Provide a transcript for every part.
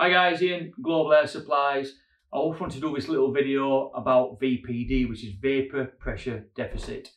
Hi guys, Ian, Global Air Supplies. I also want to do this little video about VPD, which is Vapor Pressure Deficit.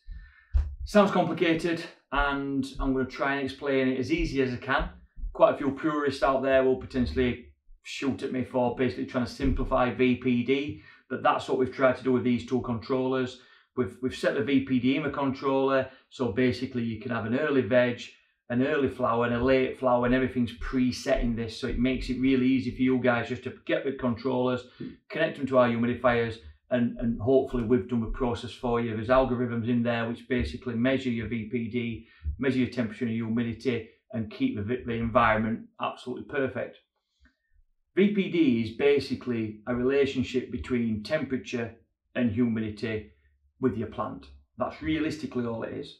Sounds complicated and I'm going to try and explain it as easy as I can. Quite a few purists out there will potentially shoot at me for basically trying to simplify VPD, but that's what we've tried to do with these two controllers. We've, we've set the VPD in the controller, so basically you can have an early veg, an early flower and a late flower and everything's preset in this so it makes it really easy for you guys just to get the controllers connect them to our humidifiers and, and hopefully we've done the process for you. There's algorithms in there which basically measure your vpd measure your temperature and your humidity and keep the, the environment absolutely perfect. Vpd is basically a relationship between temperature and humidity with your plant. That's realistically all it is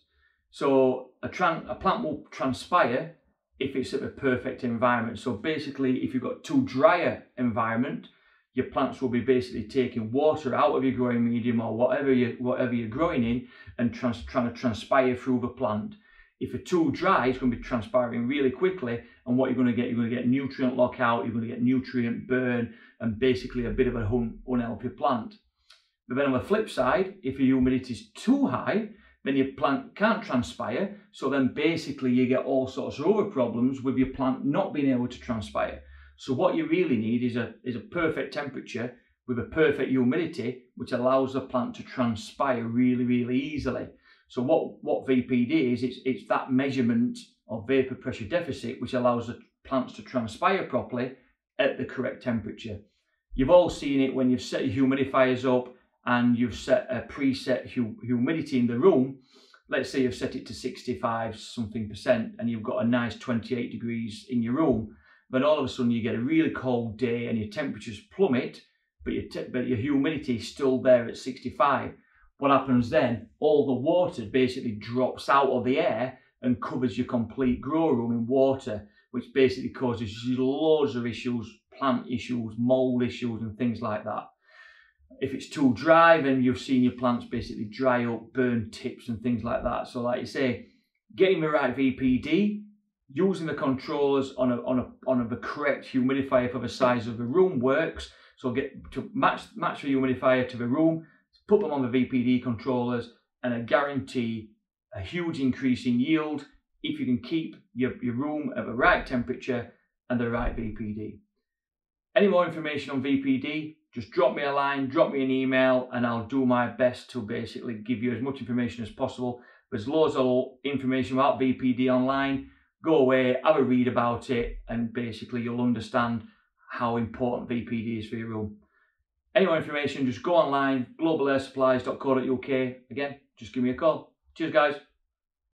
so a, a plant will transpire if it's at a perfect environment. So basically, if you've got too drier environment, your plants will be basically taking water out of your growing medium or whatever you whatever you're growing in and trans- trying to transpire through the plant. If it's too dry, it's going to be transpiring really quickly, and what you're going to get, you're going to get nutrient lockout, you're going to get nutrient burn, and basically a bit of an un- unhealthy plant. But then on the flip side, if your humidity is too high, then your plant can't transpire. So then basically you get all sorts of other problems with your plant not being able to transpire. So what you really need is a, is a perfect temperature with a perfect humidity, which allows the plant to transpire really, really easily. So what, what VPD is, it's, it's that measurement of vapor pressure deficit, which allows the plants to transpire properly at the correct temperature. You've all seen it when you've set your humidifiers up and you've set a preset humidity in the room, let's say you've set it to 65 something percent and you've got a nice 28 degrees in your room, then all of a sudden you get a really cold day and your temperatures plummet, but your, but your humidity is still there at 65. What happens then? All the water basically drops out of the air and covers your complete grow room in water, which basically causes loads of issues, plant issues, mold issues, and things like that. If it's too dry, then you've seen your plants basically dry up, burn tips and things like that. So like you say, getting the right VPD, using the controllers on a, on a, on a, the correct humidifier for the size of the room works. So get to match, match the humidifier to the room, put them on the VPD controllers and I guarantee a huge increase in yield if you can keep your, your room at the right temperature and the right VPD. Any more information on VPD, just drop me a line, drop me an email, and I'll do my best to basically give you as much information as possible. There's loads of information about VPD online. Go away, have a read about it, and basically you'll understand how important VPD is for your room. Any more information, just go online, globalair.supplies.co.uk. Again, just give me a call. Cheers, guys.